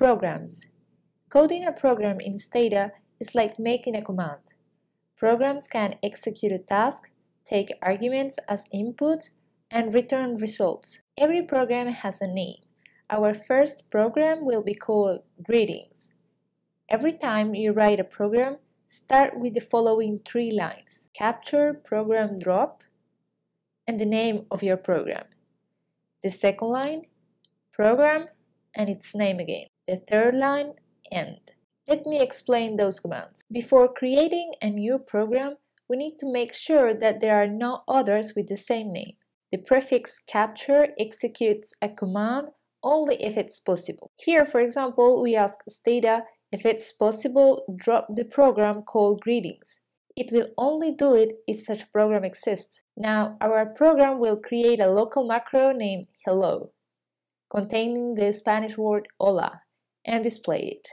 Programs Coding a program in Stata is like making a command. Programs can execute a task, take arguments as input, and return results. Every program has a name. Our first program will be called Greetings. Every time you write a program, start with the following three lines. Capture, program drop, and the name of your program. The second line, program, and its name again. The third line, end. Let me explain those commands. Before creating a new program, we need to make sure that there are no others with the same name. The prefix capture executes a command only if it's possible. Here, for example, we ask Stata if it's possible, drop the program called greetings. It will only do it if such program exists. Now, our program will create a local macro named hello, containing the Spanish word hola, and display it.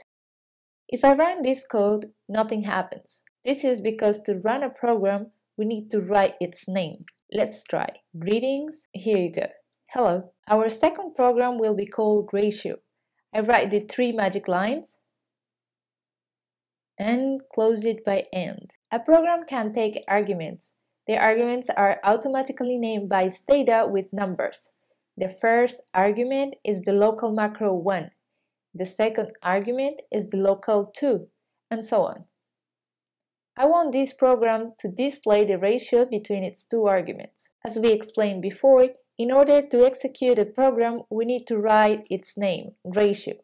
If I run this code, nothing happens. This is because to run a program, we need to write its name. Let's try. Greetings, here you go. Hello. Our second program will be called Ratio. I write the three magic lines and close it by end. A program can take arguments. The arguments are automatically named by Stata with numbers. The first argument is the local macro 1 the second argument is the local 2, and so on. I want this program to display the ratio between its two arguments. As we explained before, in order to execute a program, we need to write its name, ratio,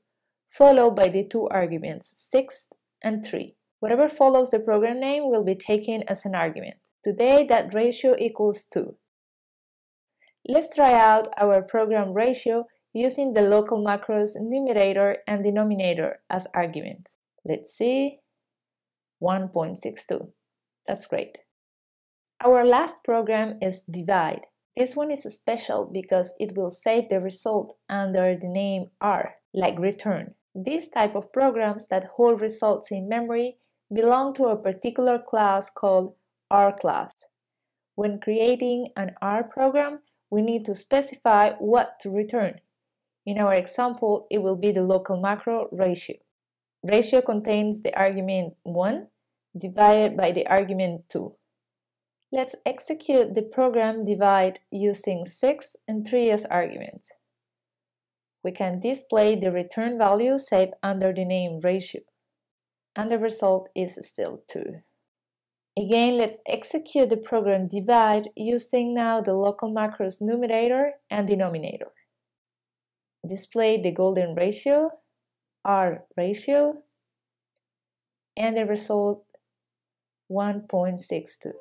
followed by the two arguments, 6 and 3. Whatever follows the program name will be taken as an argument. Today, that ratio equals 2. Let's try out our program ratio using the local macros numerator and denominator as arguments. Let's see, 1.62. That's great. Our last program is divide. This one is special because it will save the result under the name R, like return. This type of programs that hold results in memory belong to a particular class called R class. When creating an R program, we need to specify what to return. In our example, it will be the local macro ratio. Ratio contains the argument 1 divided by the argument 2. Let's execute the program divide using 6 and 3 as arguments. We can display the return value saved under the name ratio, and the result is still 2. Again, let's execute the program divide using now the local macros numerator and denominator display the golden ratio, R ratio, and the result 1.62.